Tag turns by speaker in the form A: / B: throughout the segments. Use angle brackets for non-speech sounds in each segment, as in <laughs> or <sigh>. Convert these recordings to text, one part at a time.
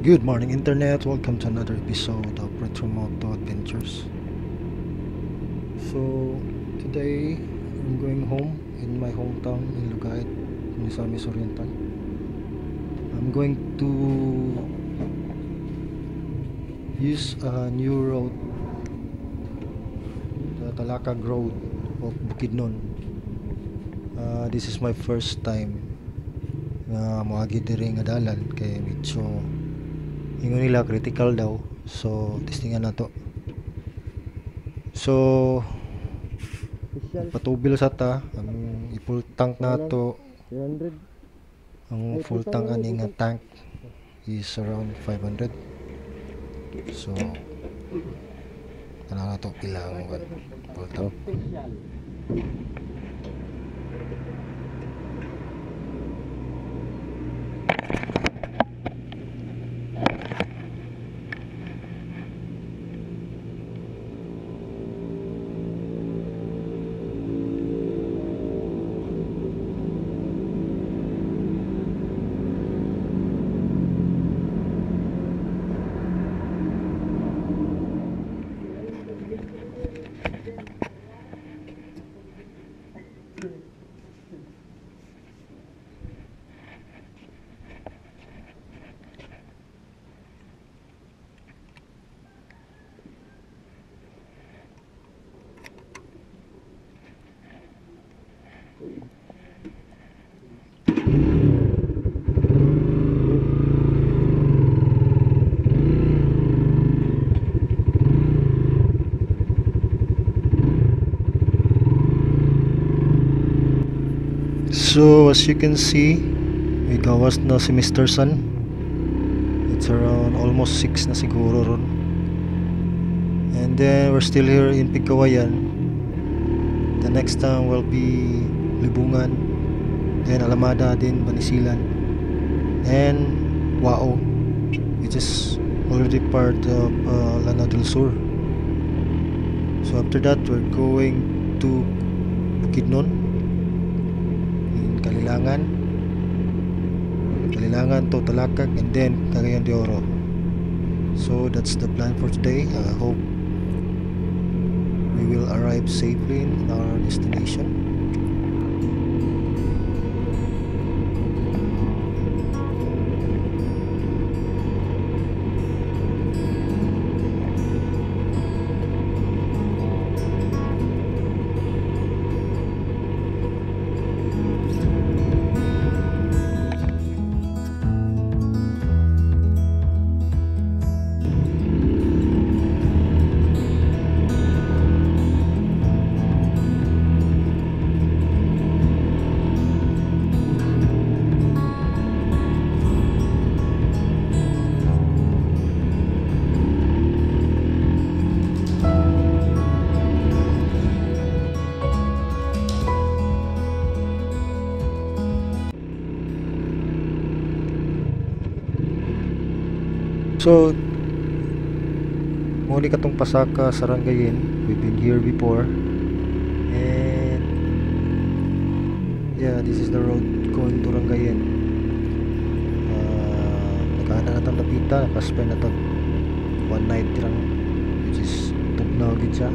A: Good morning, Internet. Welcome to another episode of Retromoto Adventures. So, today I'm going home in my hometown in Lugait, Misamis Oriental. I'm going to use a new road, the Talakag Road of Bukidnon. Uh, this is my first time nga moagi diri nga dalan kay medyo ingon nila critical daw. So testingan nato so patubil sa ta. Ang i-full tank nato
B: 300
A: ang full tank ani nga tank is around 500 so ano na to? Pila full tank So as you can see, may gawas na si Mr. Sun. It's around almost 6 na siguro ron. And then we're still here in Pigkawayan. The next time will be Libungan. Then Alamada din, Banisilan. And Wao, which is already part of uh, Lana del Sur. So after that, we're going to Bukidnon Kalilangan. Kalilangan to Talakag and then Cagayan de Oro. So that's the plan for today. I hope we will arrive safely in our destination So, muli katong pasaka sa Rangayin. We've been here before. And, yeah, this is the road going to Rangayin. Uh, nagkahana na itong lapita. Nakaspend na ito one night lang. Which is tugnaw gid siya.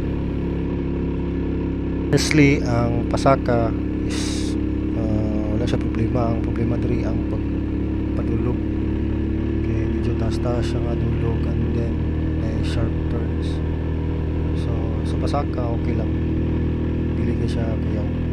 A: Honestly, ang pasaka is uh, wala siya problema. Ang problema diri ang pagpadulog medyo taas-taas siya nga dulog and then may sharp turns. So sa Pasaka okay lang. Dili ka siya kuyaw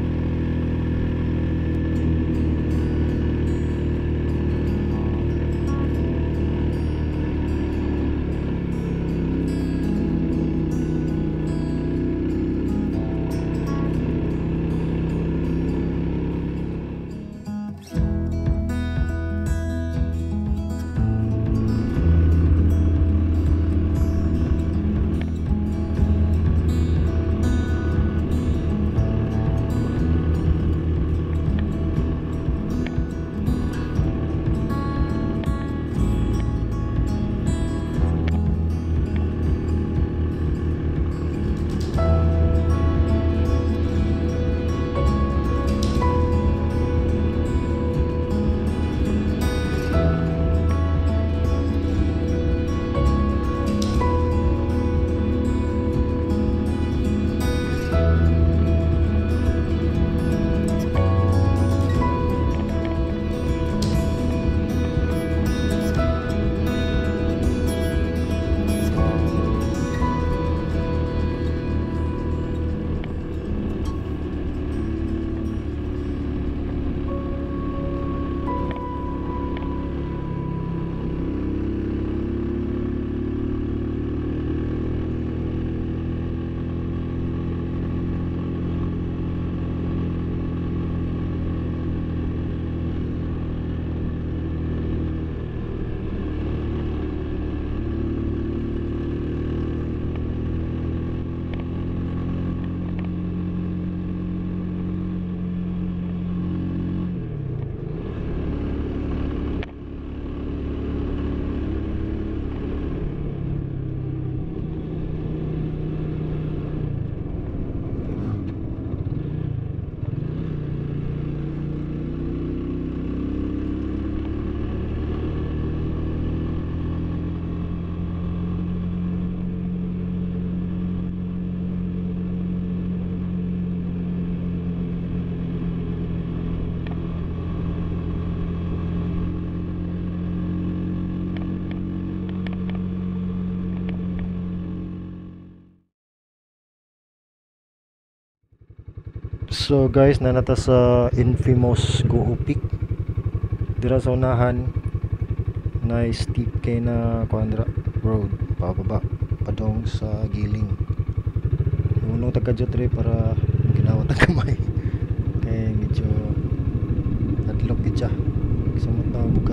A: So guys, nanata sa infamous Goho Peak. Dira sa unahan na steep kay na kuandra road pababa padong sa giling. Uno taga tre para ginawa ta kamay. <laughs> Kay medyo adlok gid siya. Samot na buka